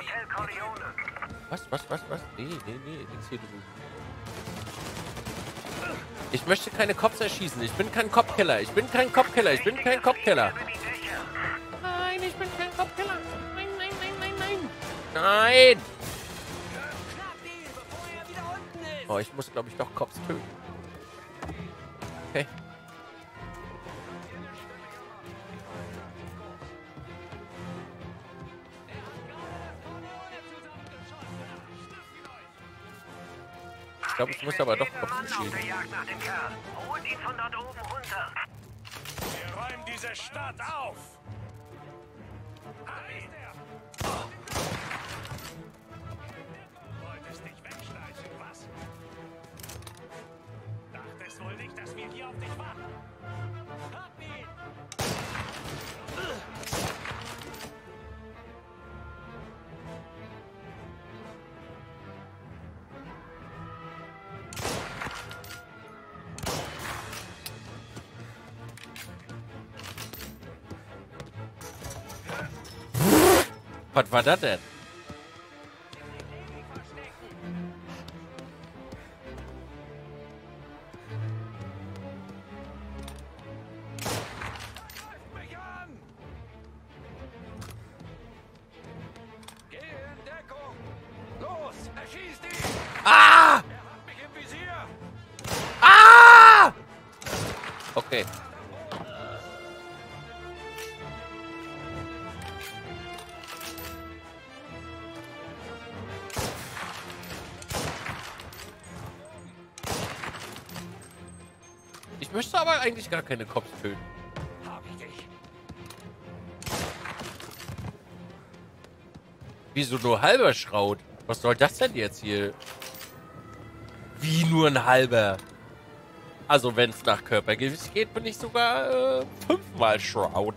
Hotel Corleone. Was, was, was, was? Nee, nee, nee, nix hier drüben. Ich möchte keine Cops erschießen. Ich bin kein Kopfkiller. Ich bin kein Kopfkiller. Ich bin kein Dächer. Nein, ich bin kein Kopfkiller. Nein, nein, nein, nein, nein. Nein! Oh, ich muss, glaube ich, doch Cops töten. Okay. Glaube, ich muss aber doch oben runter. Wir räumen diese Stadt auf! Er! Wolltest dich wegschleichen, was? Dachtest wohl nicht, dass wir hier auf dich warten? Was war das denn? Ich möchte aber eigentlich gar keine Cops töten. Hab ich dich. Wieso nur halber Schraut? Was soll das denn jetzt hier? Wie nur ein halber? Also wenn es nach Körpergewicht geht, bin ich sogar äh, fünfmal Shroud.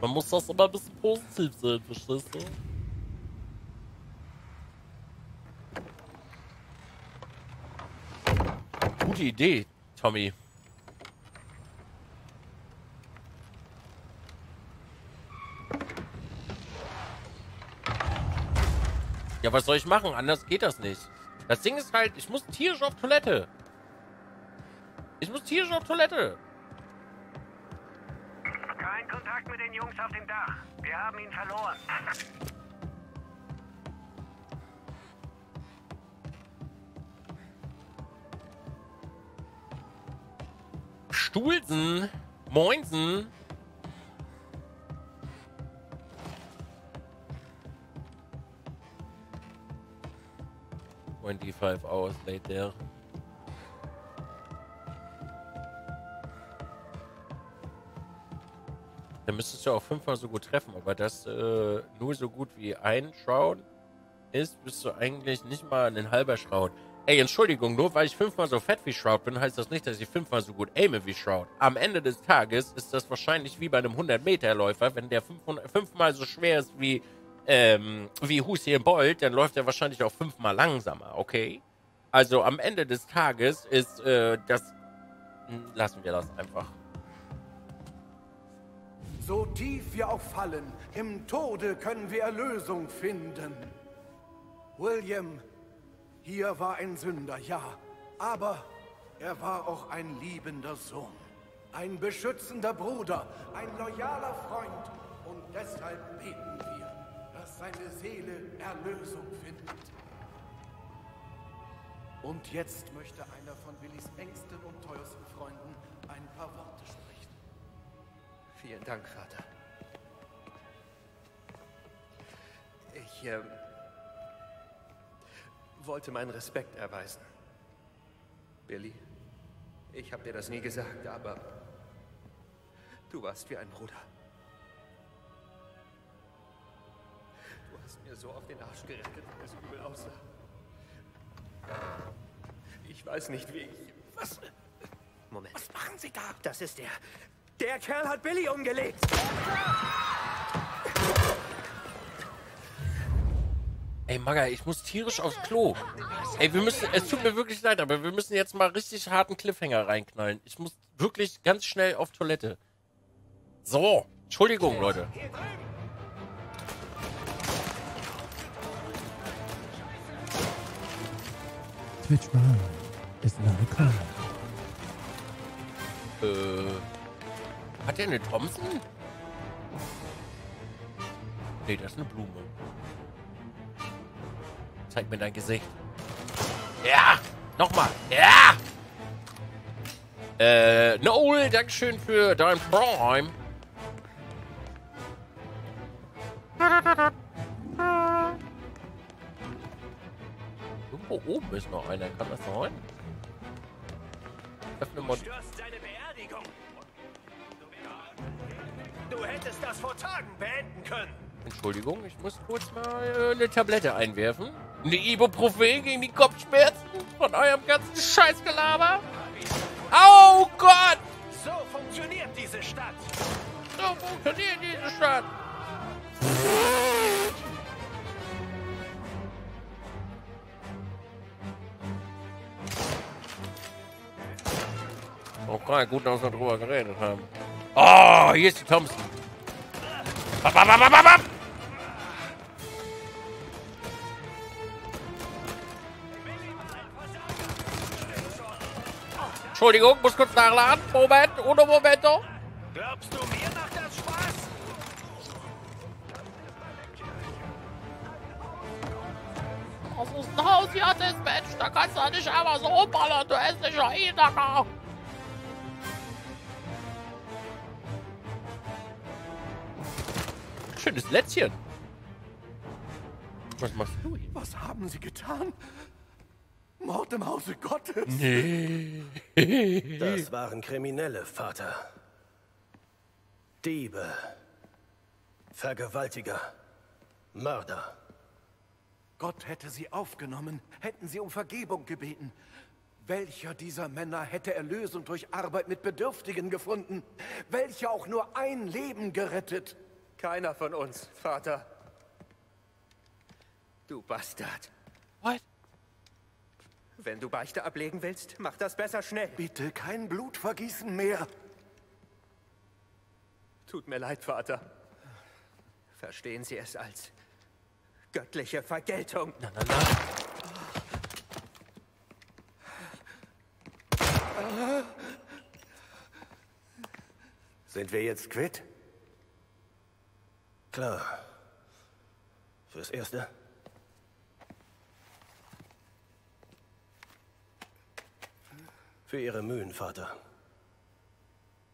Man muss das immer ein bisschen positiv sehen, verstehst du? Gute Idee, Tommy. Ja, was soll ich machen? Anders geht das nicht. Das Ding ist halt, ich muss tierisch auf Toilette. Ich muss tierisch auf Toilette. Kein Kontakt mit den Jungs auf dem Dach. Wir haben ihn verloren. Stuhlsen. Moinsen. Twenty-five hours later. Dann müsstest du auch fünfmal so gut treffen, aber das äh, nur so gut wie ein Shroud ist, bist du eigentlich nicht mal ein halber Shroud. Ey, Entschuldigung, nur weil ich fünfmal so fett wie Shroud bin, heißt das nicht, dass ich fünfmal so gut aime wie Shroud. Am Ende des Tages ist das wahrscheinlich wie bei einem 100-Meter-Läufer, wenn der 500, fünfmal so schwer ist wie, ähm, wie Hussein Bolt, dann läuft er wahrscheinlich auch fünfmal langsamer, okay? Also am Ende des Tages ist äh, das... Hm, Lassen wir das einfach. So tief wir auch fallen, im Tode können wir Erlösung finden. William, hier war ein Sünder, ja, aber er war auch ein liebender Sohn, ein beschützender Bruder, ein loyaler Freund und deshalb beten wir, dass seine Seele Erlösung findet. Und jetzt möchte einer von Willis engsten und teuersten Freunden ein paar Worte sprechen. Vielen Dank, Vater. Ich ähm, wollte meinen Respekt erweisen. Billy, ich habe dir das nie gesagt, aber du warst wie ein Bruder. Du hast mir so auf den Arsch gerettet, wie es übel aussah. Ich weiß nicht, wie ich... Was, Moment. was machen Sie da? Das ist der. Der Kerl hat Billy umgelegt. Ey, Maga, ich muss tierisch aufs Klo. Ey, wir müssen, es tut mir wirklich leid, aber wir müssen jetzt mal richtig harten Cliffhanger reinknallen. Ich muss wirklich ganz schnell auf Toilette. So, Entschuldigung, Leute. Twitch Prime is. Äh, hat der eine Thompson? Nee, das ist eine Blume. Zeig mir dein Gesicht. Ja! Nochmal! Ja! Äh, Noel, Dankeschön für dein Prime. Irgendwo oben ist noch einer. Kann das sein? Öffne mal. Stürzt seine Beerdigung. Du hättest das vor Tagen beenden können. Entschuldigung, ich muss kurz mal äh, eine Tablette einwerfen. Eine Ibuprofen gegen die Kopfschmerzen von eurem ganzen Scheißgelaber. Oh Gott! So funktioniert diese Stadt. So funktioniert diese Stadt. Okay, gut, dass wir drüber geredet haben. Oh, hier ist die Thompson. Bap, bap, bap, Entschuldigung, muss kurz nachladen. Moment, uno momento. Glaubst du, mir macht das Spaß? Das ist ein hausjahres Mensch. Da kannst du nicht einfach so rumballern. Du hässlicher Hinterker. Schönes Lätzchen. Was machst du hier? Was haben Sie getan? Mord im Hause Gottes. Das waren Kriminelle, Vater. Diebe. Vergewaltiger. Mörder. Gott hätte sie aufgenommen, hätten sie um Vergebung gebeten. Welcher dieser Männer hätte Erlösung durch Arbeit mit Bedürftigen gefunden? Welcher auch nur ein Leben gerettet? Keiner von uns, Vater. Du Bastard. What? Wenn du Beichte ablegen willst, mach das besser schnell. Bitte kein Blutvergießen mehr. Tut mir leid, Vater. Verstehen Sie es als göttliche Vergeltung. Na, na, na. Sind wir jetzt quitt? Klar. Fürs Erste. Für Ihre Mühen, Vater.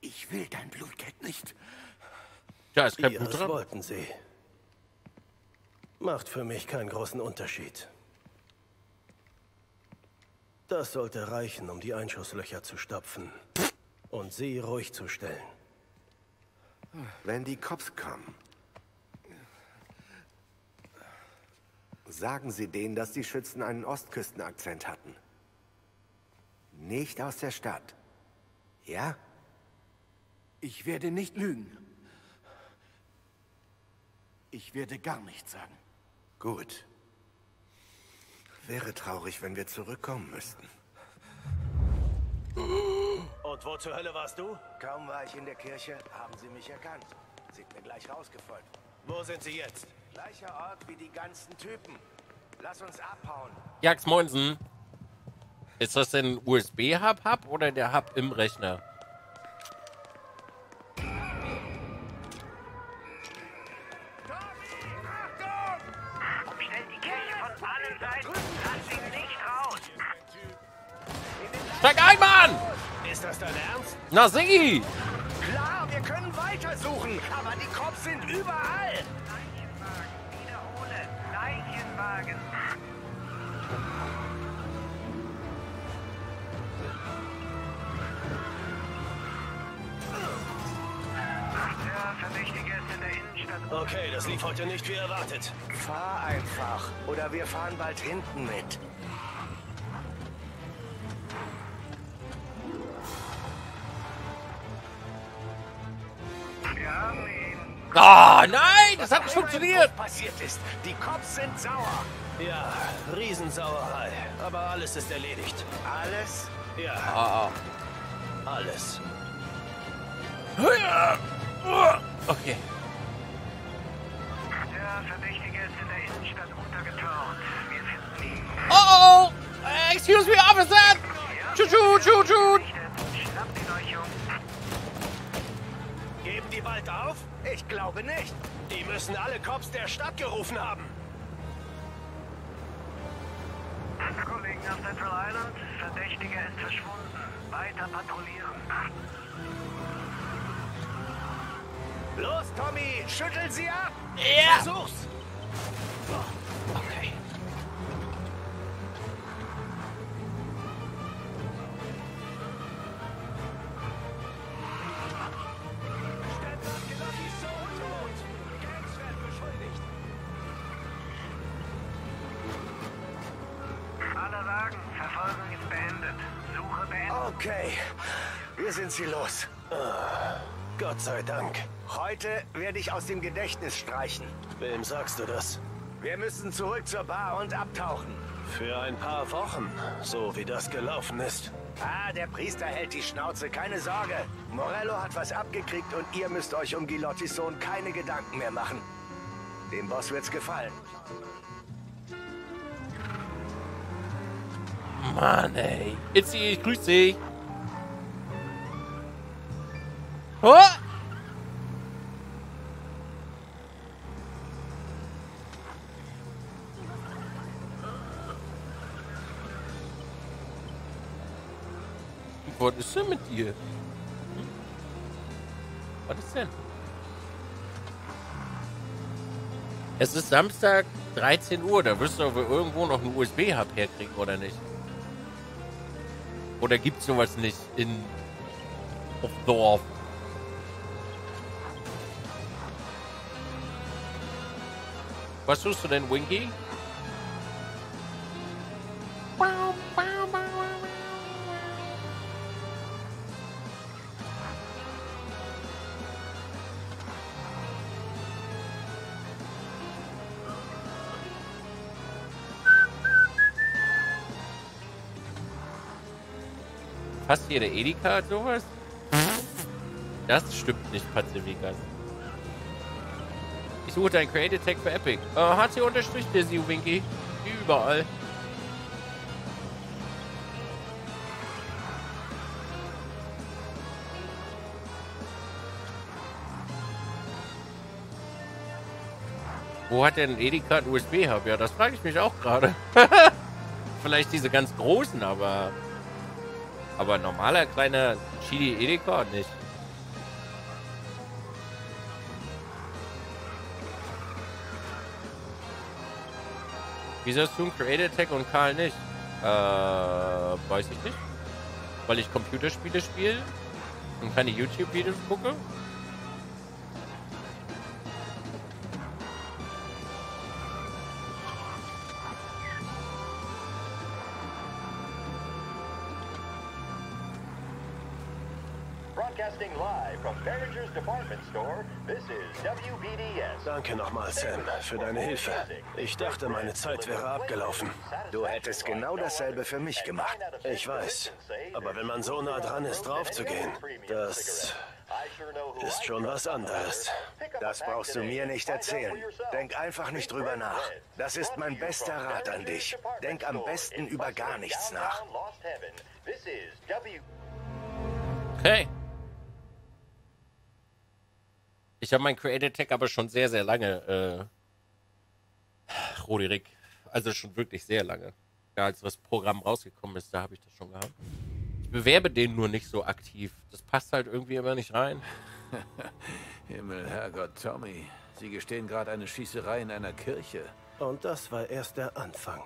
Ich will dein Blutgeld nicht. Da ist kein Blut Ihres dran. wollten Sie. Macht für mich keinen großen Unterschied. Das sollte reichen, um die Einschusslöcher zu stopfen. Und Sie ruhig zu stellen. Wenn die Cops kommen, sagen Sie denen, dass die Schützen einen Ostküstenakzent hatten. Nicht aus der Stadt. Ja? Ich werde nicht lügen. Ich werde gar nichts sagen. Gut. Wäre traurig, wenn wir zurückkommen müssten. Und wo zur Hölle warst du? Kaum war ich in der Kirche, haben sie mich erkannt. Sind mir gleich rausgefolgt. Wo sind Sie jetzt? Gleicher Ort wie die ganzen Typen. Lass uns abhauen. Jax Moinsen. Ist das denn USB-Hub-Hub oder der Hub im Rechner? Steig ein, Mann! Ist das dein Ernst? Na, sieh! Klar, wir können weitersuchen, aber die Cops sind überall. Okay, das lief heute nicht wie erwartet. Fahr einfach, oder wir fahren bald hinten mit. Ah, nein! Das hat nicht funktioniert! passiert ist. Die Cops sind sauer. Ja, Riesensauerei. Aber alles ist erledigt. Alles? Ja, Ah, alles. Okay. Ihn. Oh, oh! excuse me, officer! Schnappt ihn euch, Jungs. Geben die bald auf? Ich glaube nicht. Die müssen alle Cops der Stadt gerufen haben. Kollegen auf Central Island, Verdächtiger ist verschwunden. Weiter patrouillieren. Los, Tommy, schüttel sie ab. Ja! Versuch's. Okay. Alle sagen, Verfolgung ist beendet. Suche beendet. Okay, wir sind sie los. Ah, Gott sei Dank. Heute werde ich aus dem Gedächtnis streichen. Wem sagst du das? Wir müssen zurück zur Bar und abtauchen. Für ein paar Wochen, so wie das gelaufen ist. Ah, der Priester hält die Schnauze, keine Sorge. Morello hat was abgekriegt und ihr müsst euch um Gilottis Sohn keine Gedanken mehr machen. Dem Boss wird's gefallen. Mann, ey. Itzy, grüß dich. Oh! Ist denn mit dir? Hm? Was ist denn? Es ist Samstag, 13 Uhr. Da wirst du aber irgendwo noch einen USB-Hub herkriegen, oder nicht? Oder gibt's sowas nicht in auf Dorf? Was tust du denn, Winky? Fast jeder Edeka hat sowas? Das stimmt nicht, Pazifikas. Ich suche dein Creative Tag für Epic. Äh, HC unterstrich Busy Winky. Wie überall. Wo hat denn Edeka USB-Hub? Ja, das frage ich mich auch gerade. Vielleicht diese ganz großen, aber... Aber ein normaler kleiner Chili Edeka nicht. Wieso hast du einen Creator Tag und Karl nicht? Äh, weiß ich nicht. Weil ich Computerspiele spiele und keine YouTube-Videos gucke? Broadcasting live from Behringer's Department Store, this is WBDS. Danke nochmal, Sam, für deine Hilfe. Ich dachte, meine Zeit wäre abgelaufen. Du hättest genau dasselbe für mich gemacht. Ich weiß. Aber wenn man so nah dran ist, draufzugehen, das ist schon was anderes. Das brauchst du mir nicht erzählen. Denk einfach nicht drüber nach. Das ist mein bester Rat an dich. Denk am besten über gar nichts nach. This Ich habe mein Creator Tag aber schon sehr, sehr lange, äh, Rodirik. Also schon wirklich sehr lange. Ja, als das Programm rausgekommen ist, da habe ich das schon gehabt. Ich bewerbe den nur nicht so aktiv. Das passt halt irgendwie immer nicht rein. Himmel, Herrgott, Tommy. Sie gestehen gerade eine Schießerei in einer Kirche. Und das war erst der Anfang.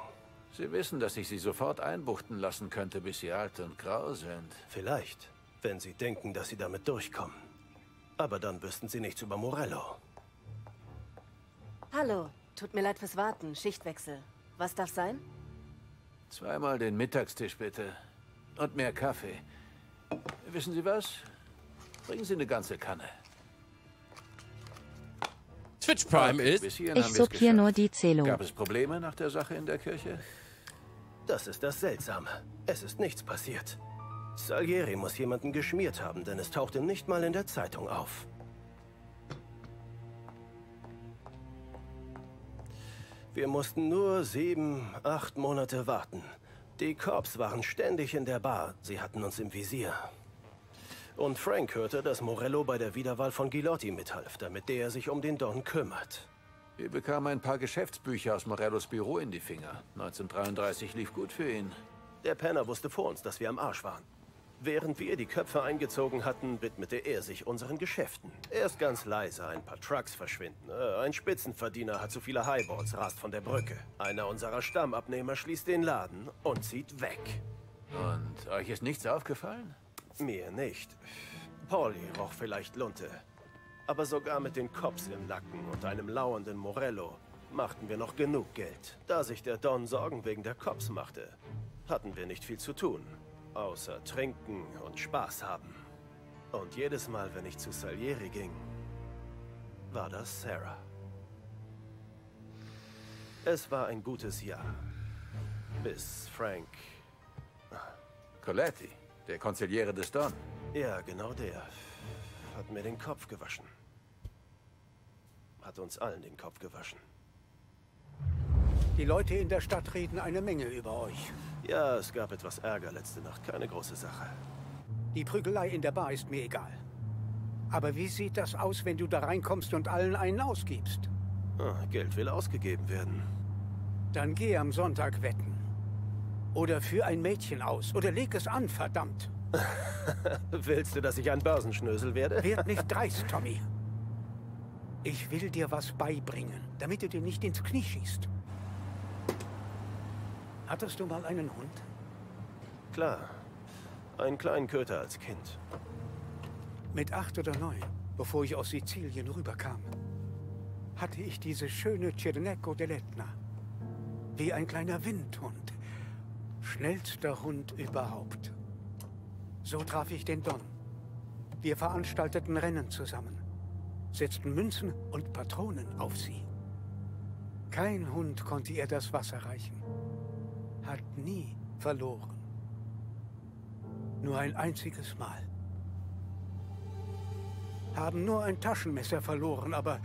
Sie wissen, dass ich Sie sofort einbuchten lassen könnte, bis Sie alt und grau sind. Vielleicht, wenn Sie denken, dass Sie damit durchkommen. Aber dann wüssten Sie nichts über Morello. Hallo, tut mir leid fürs Warten. Schichtwechsel. Was darf sein? Zweimal den Mittagstisch bitte. Und mehr Kaffee. Wissen Sie was? Bringen Sie eine ganze Kanne. Twitch Prime ist. Ich wir's sortiere nur die Zählung. Gab es Probleme nach der Sache in der Kirche? Das ist das Seltsame. Es ist nichts passiert. Salieri muss jemanden geschmiert haben, denn es tauchte nicht mal in der Zeitung auf. Wir mussten nur sieben, acht Monate warten. Die Cops waren ständig in der Bar. Sie hatten uns im Visier. Und Frank hörte, dass Morello bei der Wiederwahl von Gilotti mithalf, damit der sich um den Don kümmert. Wir bekamen ein paar Geschäftsbücher aus Morellos Büro in die Finger. 1933 lief gut für ihn. Der Penner wusste vor uns, dass wir am Arsch waren. Während wir die Köpfe eingezogen hatten, widmete er sich unseren Geschäften. Erst ganz leise, ein paar Trucks verschwinden. Äh, ein Spitzenverdiener hat zu viele Highballs, rast von der Brücke. Einer unserer Stammabnehmer schließt den Laden und zieht weg. Und euch ist nichts aufgefallen? Mir nicht. Pauli roch vielleicht Lunte. Aber sogar mit den Cops im Nacken und einem lauernden Morello machten wir noch genug Geld. Da sich der Don Sorgen wegen der Cops machte, hatten wir nicht viel zu tun. Außer trinken und Spaß haben. Und jedes Mal, wenn ich zu Salieri ging, war das Sarah. Es war ein gutes Jahr. Bis Frank... Coletti, der Konziliere des Don. Ja, genau der. Hat mir den Kopf gewaschen. Hat uns allen den Kopf gewaschen. Die Leute in der Stadt reden eine Menge über euch. Ja, es gab etwas Ärger letzte Nacht. Keine große Sache. Die Prügelei in der Bar ist mir egal. Aber wie sieht das aus, wenn du da reinkommst und allen einen ausgibst? Ah, Geld will ausgegeben werden. Dann geh am Sonntag wetten. Oder für ein Mädchen aus. Oder leg es an, verdammt. Willst du, dass ich ein Börsenschnösel werde? Werd nicht dreist, Tommy. Ich will dir was beibringen, damit du dir nicht ins Knie schießt. Hattest du mal einen Hund? Klar. Einen kleinen Köter als Kind. Mit acht oder neun, bevor ich aus Sizilien rüberkam, hatte ich diese schöne Cirneco dell'Etna. Wie ein kleiner Windhund. Schnellster Hund überhaupt. So traf ich den Don. Wir veranstalteten Rennen zusammen, setzten Münzen und Patronen auf sie. Kein Hund konnte ihr das Wasser reichen. Hat nie verloren. Nur ein einziges Mal. Haben nur ein Taschenmesser verloren, aber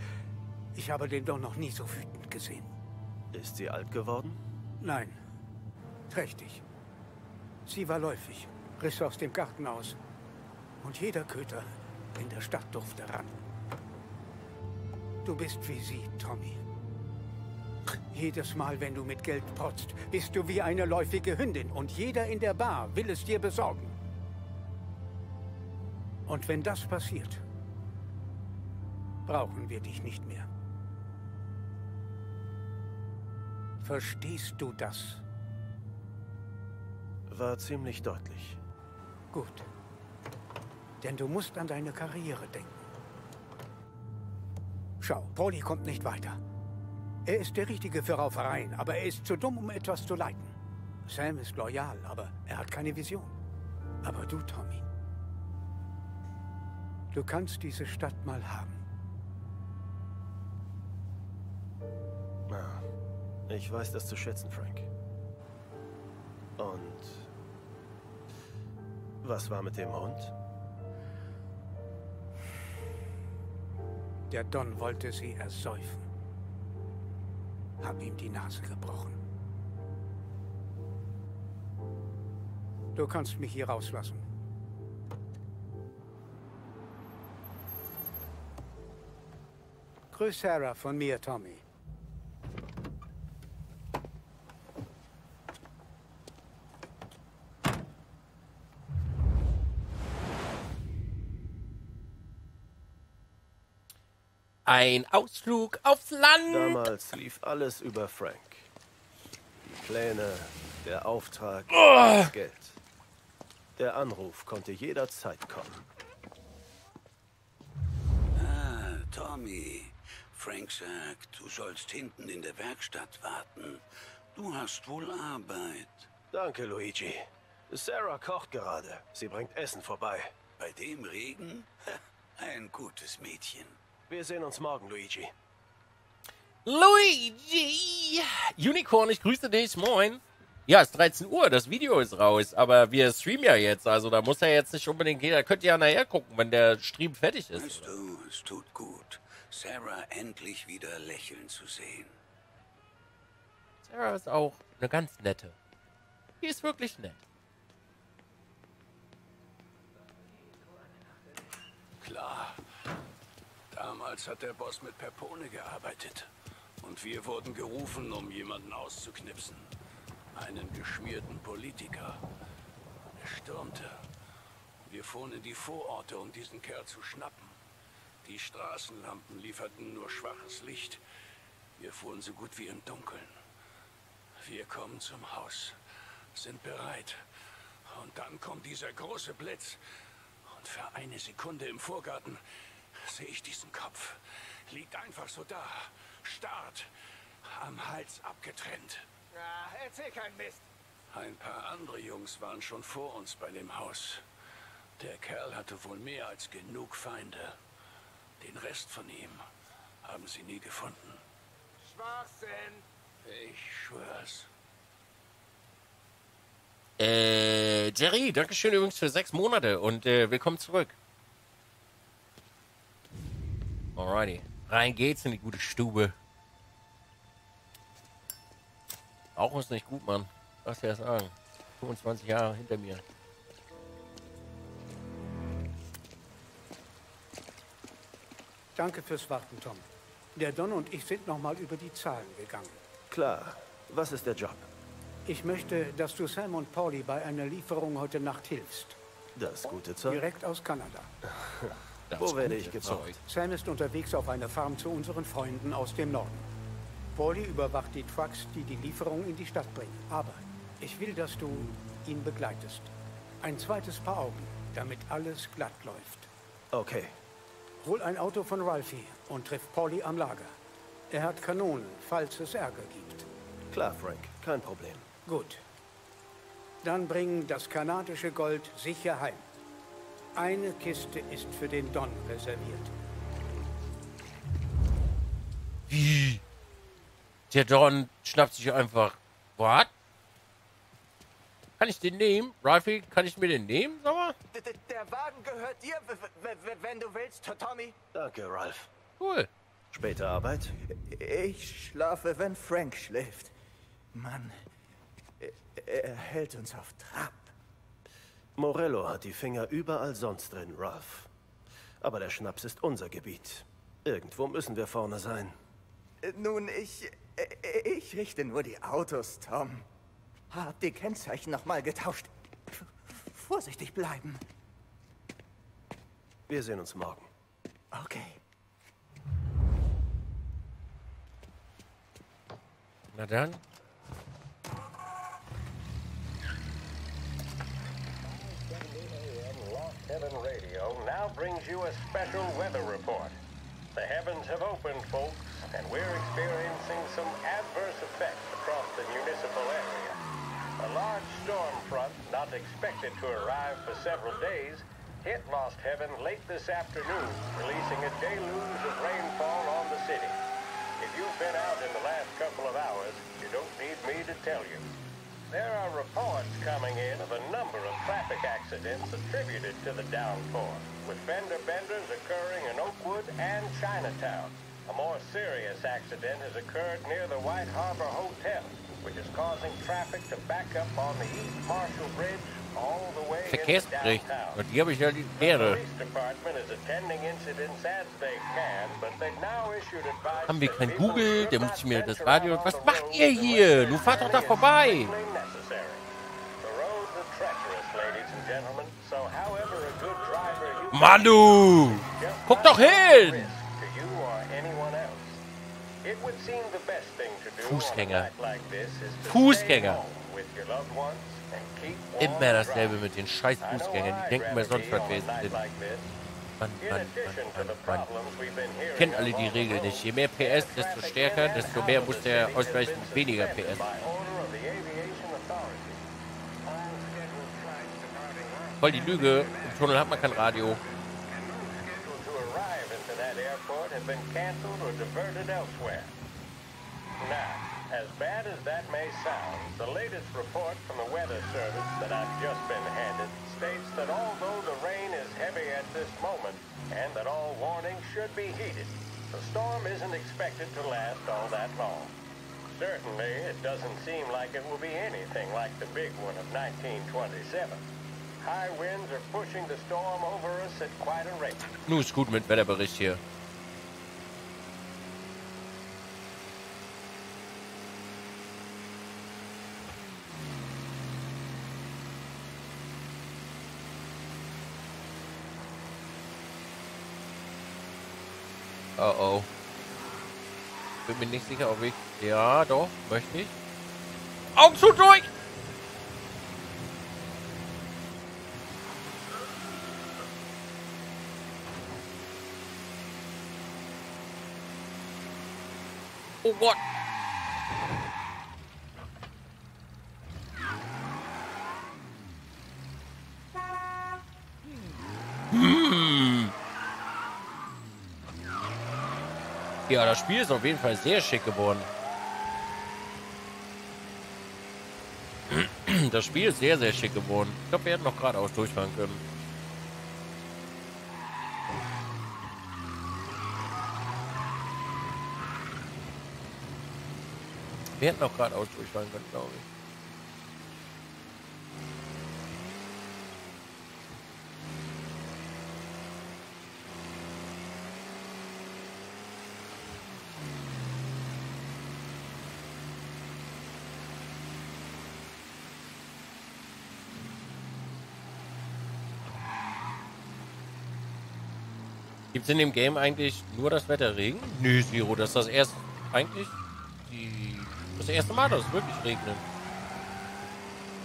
ich habe den Don noch nie so wütend gesehen. Ist sie alt geworden? Nein, trächtig. Sie war läufig, riss aus dem Garten aus. Und jeder Köter in der Stadt durfte ran. Du bist wie sie, Tommy. Jedes Mal, wenn du mit Geld protzt, bist du wie eine läufige Hündin und jeder in der Bar will es dir besorgen. Und wenn das passiert, brauchen wir dich nicht mehr. Verstehst du das? War ziemlich deutlich. Gut. Denn du musst an deine Karriere denken. Schau, Pauli kommt nicht weiter. Er ist der Richtige für Raufereien, aber er ist zu dumm, um etwas zu leiten. Sam ist loyal, aber er hat keine Vision. Aber du, Tommy, du kannst diese Stadt mal haben. Ja, ich weiß das zu schätzen, Frank. Und was war mit dem Hund? Der Don wollte sie ersäufen. Hab ihm die Nase gebrochen. Du kannst mich hier rauslassen. Grüß Sarah von mir, Tommy. Ein Ausflug aufs Land. Damals lief alles über Frank. Die Pläne, der Auftrag, Oh. das Geld. Der Anruf konnte jederzeit kommen. Ah, Tommy. Frank sagt, du sollst hinten in der Werkstatt warten. Du hast wohl Arbeit. Danke, Luigi. Sarah kocht gerade. Sie bringt Essen vorbei. Bei dem Regen? Ein gutes Mädchen. Wir sehen uns morgen, Luigi. Luigi! Unicorn, ich grüße dich. Moin. Ja, es ist 13 Uhr, das Video ist raus, aber wir streamen ja jetzt, also da muss ja jetzt nicht unbedingt gehen. Da könnt ihr ja nachher gucken, wenn der Stream fertig ist. Weißt du, es tut gut, Sarah endlich wieder lächeln zu sehen. Sarah ist auch eine ganz nette. Die ist wirklich nett. Klar. Damals hat der Boss mit Perpone gearbeitet. Und wir wurden gerufen, um jemanden auszuknipsen. Einen geschmierten Politiker. Er stürmte. Wir fuhren in die Vororte, um diesen Kerl zu schnappen. Die Straßenlampen lieferten nur schwaches Licht. Wir fuhren so gut wie im Dunkeln. Wir kommen zum Haus, sind bereit. Und dann kommt dieser große Blitz. Und für eine Sekunde im Vorgarten sehe ich diesen Kopf. Liegt einfach so da, starrt, am Hals abgetrennt. Ah, erzähl keinen Mist. Ein paar andere Jungs waren schon vor uns bei dem Haus. Der Kerl hatte wohl mehr als genug Feinde. Den Rest von ihm haben sie nie gefunden. Schwachsinn. Ich schwör's. Äh, Jerry, Dankeschön übrigens für sechs Monate und äh, willkommen zurück. Alrighty. Rein geht's in die gute Stube. Auch ist nicht gut, Mann. Was ja sagen. 25 Jahre hinter mir. Danke fürs Warten, Tom. Der Don und ich sind nochmal über die Zahlen gegangen. Klar. Was ist der Job? Ich möchte, dass du Sam und Pauli bei einer Lieferung heute Nacht hilfst. Das gute Zeug. Direkt aus Kanada. Wo werde ich gebraucht? Sam ist unterwegs auf einer Farm zu unseren Freunden aus dem Norden. Pauli überwacht die Trucks, die die Lieferung in die Stadt bringen. Aber ich will, dass du ihn begleitest. Ein zweites Paar Augen, damit alles glatt läuft. Okay. Hol ein Auto von Ralphie und triff Pauli am Lager. Er hat Kanonen, falls es Ärger gibt. Klar, Frank. Kein Problem. Gut. Dann bring das kanadische Gold sicher heim. Eine Kiste ist für den Don reserviert. Wie? Der Don schnappt sich einfach. What? Kann ich den nehmen? Ralphie, kann ich mir den nehmen, sag mal? D -d Der Wagen gehört dir, wenn du willst, Tommy. Danke, Ralph. Cool. Später Arbeit? Ich schlafe, wenn Frank schläft. Mann, er- er hält uns auf Trab. Morello hat die Finger überall sonst drin, Ralph. Aber der Schnaps ist unser Gebiet. Irgendwo müssen wir vorne sein. Nun, ich. Ich richte nur die Autos, Tom. Hab die Kennzeichen nochmal getauscht. Vorsichtig bleiben. Wir sehen uns morgen. Okay. Na dann. Heaven Radio now brings you a special weather report. The heavens have opened, folks, and we're experiencing some adverse effects across the municipal area. A large storm front, not expected to arrive for several days, hit Lost Heaven late this afternoon, releasing a deluge of rainfall on the city. If you've been out in the last couple of hours, you don't need me to tell you. There are reports coming in of a number of traffic accidents attributed to the downpour, with fender benders occurring in Oakwood and Chinatown. A more serious accident has occurred near the White Harbor Hotel, which is causing traffic to back up on the East Marshall Bridge all the way into downtown. Und die habe ich ja die The Ehre. Haben wir kein Google? Der muss mir das Radio. Was macht ihr hier? Du fahrt doch da vorbei. Your loved ones and keep warm Immer dasselbe mit den scheiß Fußgängern. Die denken mir sonst was wir sind. Mann, Mann, Mann, Mann, Mann. Kennen alle die along the Regel road, nicht. Je mehr PS, desto stärker, desto mehr muss der ausgleichen mit weniger PS. Voll die Lüge. Tunnel hat man kein Radio. scheduled to arrive into that airport have been canceled or diverted elsewhere. Now, as bad as that may sound, the latest report from the Weather Service that I've just been handed states that although the rain is heavy at this moment and that all warnings should be heeded, the storm isn't expected to last all that long. Certainly, it doesn't seem like it will be anything like the big one of 1927. High winds are pushing the storm over us at quite a rate. Nu ist gut mit Wetterbericht hier. Oh oh. Bin mir nicht sicher, ob ich... Ja, doch, möchte ich. Augen zu durch! Oh Gott! Hm. Ja, das Spiel ist auf jeden Fall sehr schick geworden. Das Spiel ist sehr, sehr schick geworden. Ich glaube, wir hätten noch geradeaus durchfahren können. Wir hätten auch geradeaus durchfahren können, glaube ich. Gibt es in dem Game eigentlich nur das Wetter Regen? Nö, Zero, das ist das erste, eigentlich die, das erste Mal, dass es wirklich regnet.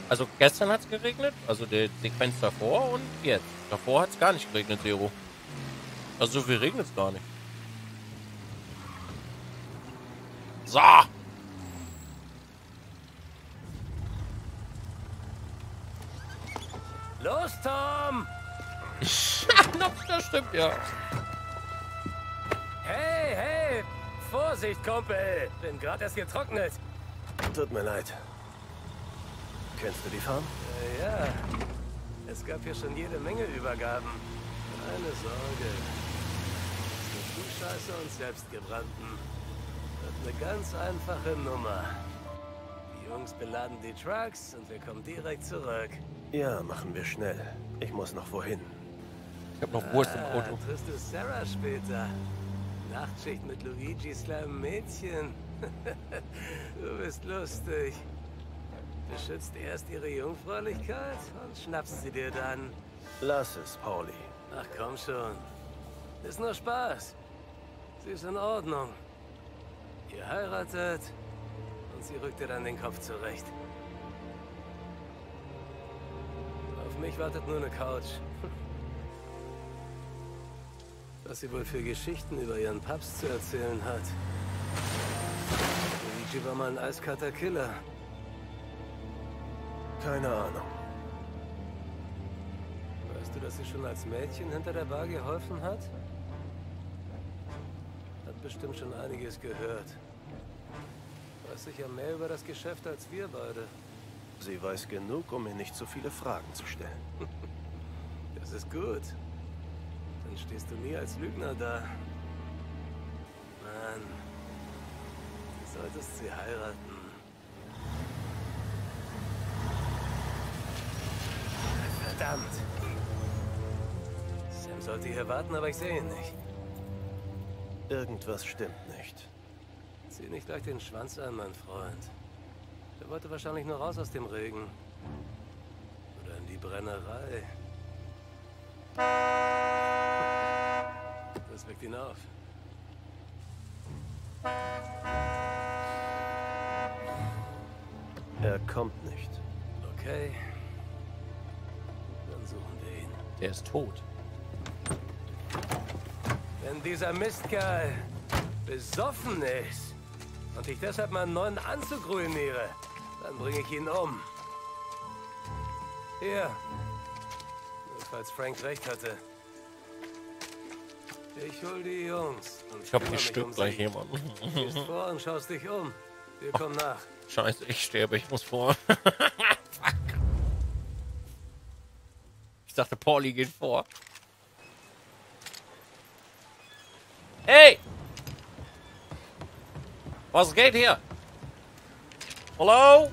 Also gestern hat es geregnet, also die Sequenz davor und jetzt. Davor hat es gar nicht geregnet, Zero. Also so viel regnet es gar nicht. So! Los, Tom! das stimmt, ja. Vorsicht, Kumpel! Bin gerade erst getrocknet. Tut mir leid. Kennst du die Farm? Äh, ja, es gab hier schon jede Menge Übergaben. Keine Sorge. Kuhscheiße und Selbstgebrannten. Wird eine ganz einfache Nummer. Die Jungs beladen die Trucks und wir kommen direkt zurück. Ja, machen wir schnell. Ich muss noch wohin. Ich hab noch Wurst im Ah, Auto. triffst du Sarah später? Nachtschicht mit Luigis kleinem Mädchen. du bist lustig. Beschützt erst ihre Jungfräulichkeit und schnappst sie dir dann. Lass es, Pauli. Ach komm schon. Ist nur Spaß. Sie ist in Ordnung. Ihr heiratet und sie rückt dir dann den Kopf zurecht. Auf mich wartet nur eine Couch. Was sie wohl für Geschichten über ihren Papst zu erzählen hat. Luigi war mal ein eiskalter Killer. Keine Ahnung. Weißt du, dass sie schon als Mädchen hinter der Bar geholfen hat? Hat bestimmt schon einiges gehört. Weiß sicher mehr über das Geschäft als wir beide. Sie weiß genug, um mir nicht so viele Fragen zu stellen. Das ist gut. Dann stehst du nie als Lügner da. Mann, du solltest sie heiraten. Verdammt. Sam sollte hier warten, aber ich sehe ihn nicht. Irgendwas stimmt nicht. Zieh nicht gleich den Schwanz an, mein Freund. Der wollte wahrscheinlich nur raus aus dem Regen. Oder in die Brennerei. Das weckt ihn auf. Er kommt nicht. Okay. Dann suchen wir ihn. Der ist tot. Wenn dieser Mistkerl besoffen ist und ich deshalb meinen neuen Anzug ruiniere, dann bringe ich ihn um. Hier. Nur Falls Frank recht hatte. Ich hol die Jungs. ich hab die Stück gleich jemanden. Gehst vor und schaust dich um. Wir kommen nach. Scheiße, ich sterbe, ich muss vor. Fuck. Ich dachte, Pauli geht vor. Hey! Was geht hier? Hallo?